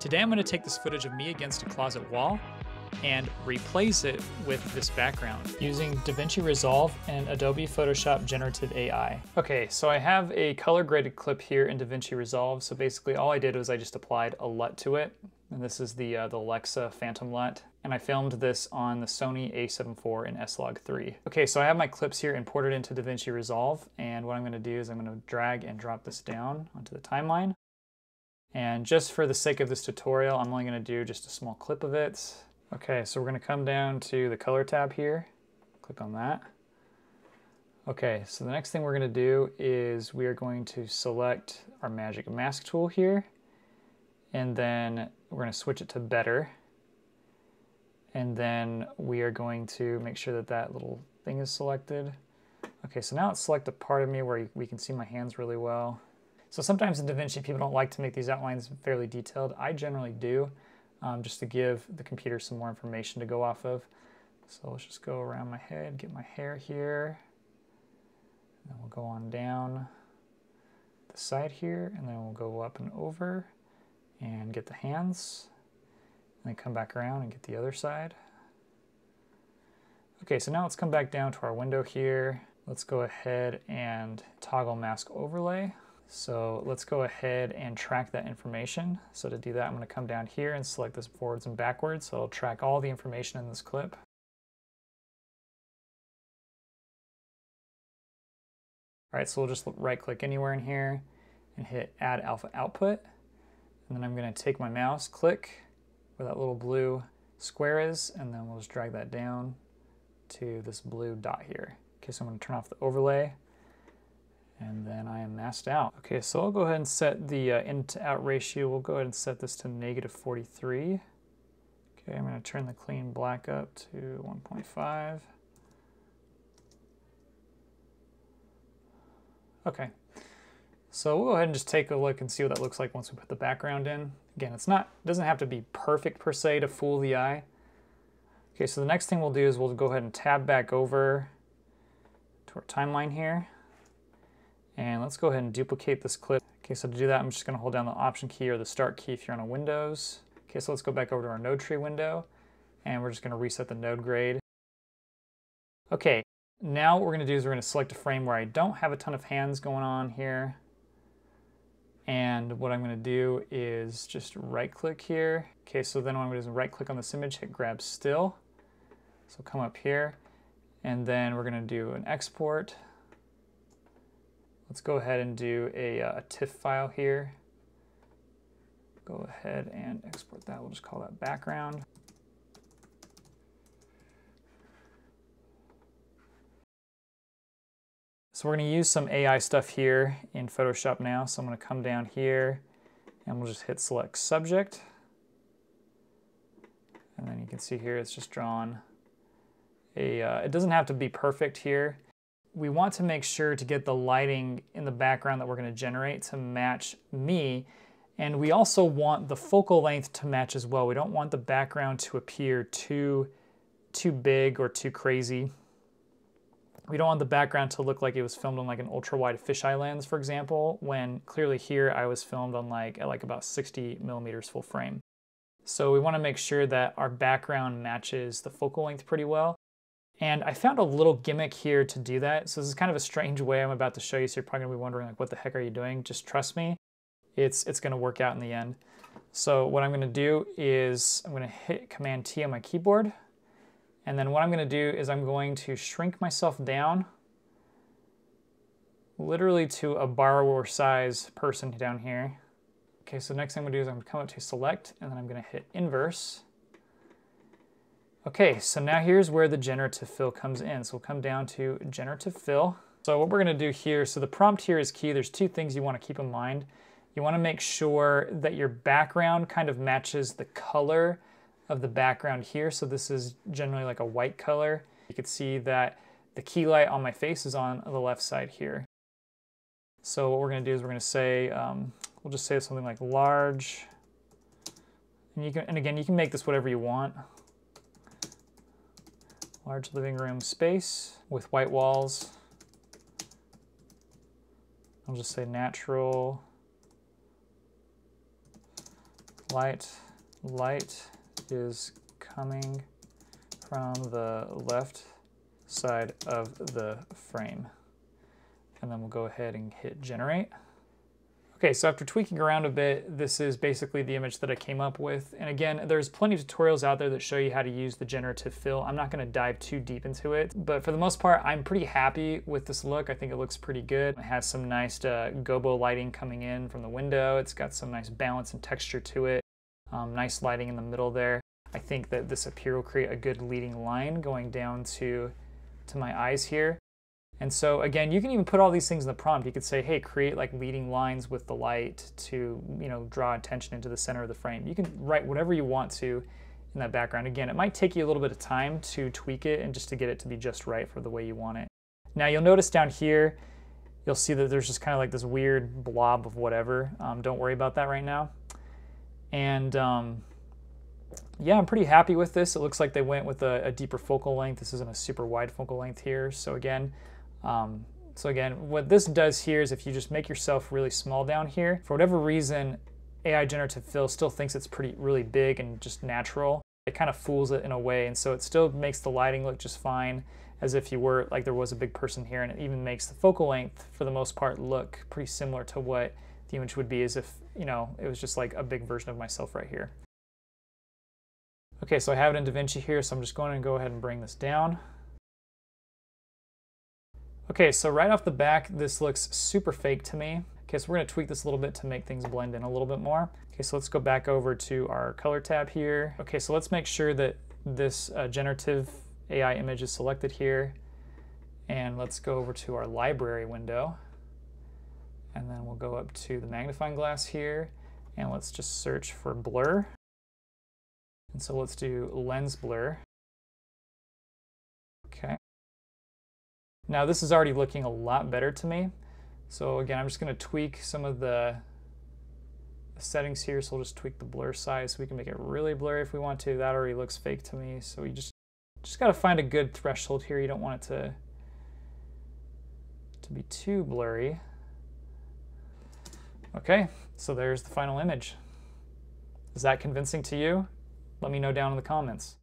Today I'm going to take this footage of me against a closet wall and replace it with this background using DaVinci Resolve and Adobe Photoshop Generative AI. Okay, so I have a color graded clip here in DaVinci Resolve. So basically all I did was I just applied a LUT to it. And this is the, uh, the Alexa Phantom LUT. And I filmed this on the Sony a7 IV in S-Log3. Okay, so I have my clips here imported into DaVinci Resolve. And what I'm gonna do is I'm gonna drag and drop this down onto the timeline. And just for the sake of this tutorial, I'm only gonna do just a small clip of it. Okay, so we're gonna come down to the color tab here, click on that. Okay, so the next thing we're gonna do is we are going to select our magic mask tool here, and then we're gonna switch it to better. And then we are going to make sure that that little thing is selected. Okay, so now let's select a part of me where we can see my hands really well. So sometimes in DaVinci, people don't like to make these outlines fairly detailed. I generally do um, just to give the computer some more information to go off of. So let's just go around my head, get my hair here. Then we'll go on down the side here, and then we'll go up and over and get the hands. And then come back around and get the other side. Okay, so now let's come back down to our window here. Let's go ahead and toggle mask overlay. So let's go ahead and track that information. So to do that, I'm going to come down here and select this forwards and backwards. So I'll track all the information in this clip. All right, so we'll just right click anywhere in here and hit add alpha output. And then I'm going to take my mouse, click where that little blue square is, and then we'll just drag that down to this blue dot here. Okay, so I'm going to turn off the overlay and then I am masked out. Okay, so I'll go ahead and set the uh, in to out ratio. We'll go ahead and set this to negative 43. Okay, I'm to turn the clean black up to 1.5. Okay, so we'll go ahead and just take a look and see what that looks like once we put the background in. Again, it's not it doesn't have to be perfect per se to fool the eye. Okay, so the next thing we'll do is we'll go ahead and tab back over to our timeline here. And let's go ahead and duplicate this clip. Okay, so to do that, I'm just gonna hold down the Option key or the Start key if you're on a Windows. Okay, so let's go back over to our node tree window, and we're just gonna reset the node grade. Okay, now what we're gonna do is we're gonna select a frame where I don't have a ton of hands going on here. And what I'm gonna do is just right click here. Okay, so then what I'm gonna do is right click on this image, hit grab still. So come up here, and then we're gonna do an export. Let's go ahead and do a, uh, a TIFF file here. Go ahead and export that. We'll just call that background. So we're going to use some AI stuff here in Photoshop now. So I'm going to come down here and we'll just hit select subject. And then you can see here it's just drawn a, uh, it doesn't have to be perfect here we want to make sure to get the lighting in the background that we're going to generate to match me. And we also want the focal length to match as well. We don't want the background to appear too, too big or too crazy. We don't want the background to look like it was filmed on like an ultra wide fisheye lens, for example, when clearly here I was filmed on like, at like about 60 millimeters full frame. So we want to make sure that our background matches the focal length pretty well. And I found a little gimmick here to do that. So this is kind of a strange way I'm about to show you. So you're probably gonna be wondering like, what the heck are you doing? Just trust me, it's, it's gonna work out in the end. So what I'm gonna do is I'm gonna hit Command T on my keyboard. And then what I'm gonna do is I'm going to shrink myself down literally to a borrower size person down here. Okay, so next thing I'm gonna do is I'm gonna come up to select and then I'm gonna hit inverse. Okay, so now here's where the generative fill comes in. So we'll come down to generative fill. So what we're gonna do here, so the prompt here is key. There's two things you wanna keep in mind. You wanna make sure that your background kind of matches the color of the background here. So this is generally like a white color. You can see that the key light on my face is on the left side here. So what we're gonna do is we're gonna say, um, we'll just say something like large. And, you can, and again, you can make this whatever you want large living room space with white walls. I'll just say natural light, light is coming from the left side of the frame. And then we'll go ahead and hit generate. Okay, so after tweaking around a bit, this is basically the image that I came up with. And again, there's plenty of tutorials out there that show you how to use the generative fill. I'm not gonna dive too deep into it, but for the most part, I'm pretty happy with this look. I think it looks pretty good. It has some nice uh, gobo lighting coming in from the window. It's got some nice balance and texture to it. Um, nice lighting in the middle there. I think that this appear will create a good leading line going down to, to my eyes here. And so again, you can even put all these things in the prompt. You could say, hey, create like leading lines with the light to, you know, draw attention into the center of the frame. You can write whatever you want to in that background. Again, it might take you a little bit of time to tweak it and just to get it to be just right for the way you want it. Now you'll notice down here, you'll see that there's just kind of like this weird blob of whatever. Um, don't worry about that right now. And um, yeah, I'm pretty happy with this. It looks like they went with a, a deeper focal length. This isn't a super wide focal length here. So again, um, so again, what this does here is if you just make yourself really small down here, for whatever reason, AI generative fill still thinks it's pretty really big and just natural. It kind of fools it in a way, and so it still makes the lighting look just fine, as if you were like there was a big person here, and it even makes the focal length, for the most part, look pretty similar to what the image would be as if, you know, it was just like a big version of myself right here. Okay, so I have it in DaVinci here, so I'm just going to go ahead and bring this down. Okay, so right off the back, this looks super fake to me. Okay, so we're gonna tweak this a little bit to make things blend in a little bit more. Okay, so let's go back over to our color tab here. Okay, so let's make sure that this uh, generative AI image is selected here. And let's go over to our library window. And then we'll go up to the magnifying glass here. And let's just search for blur. And so let's do lens blur. Now this is already looking a lot better to me. So again, I'm just gonna tweak some of the settings here. So we'll just tweak the blur size so we can make it really blurry if we want to. That already looks fake to me. So we just, just gotta find a good threshold here. You don't want it to, to be too blurry. Okay, so there's the final image. Is that convincing to you? Let me know down in the comments.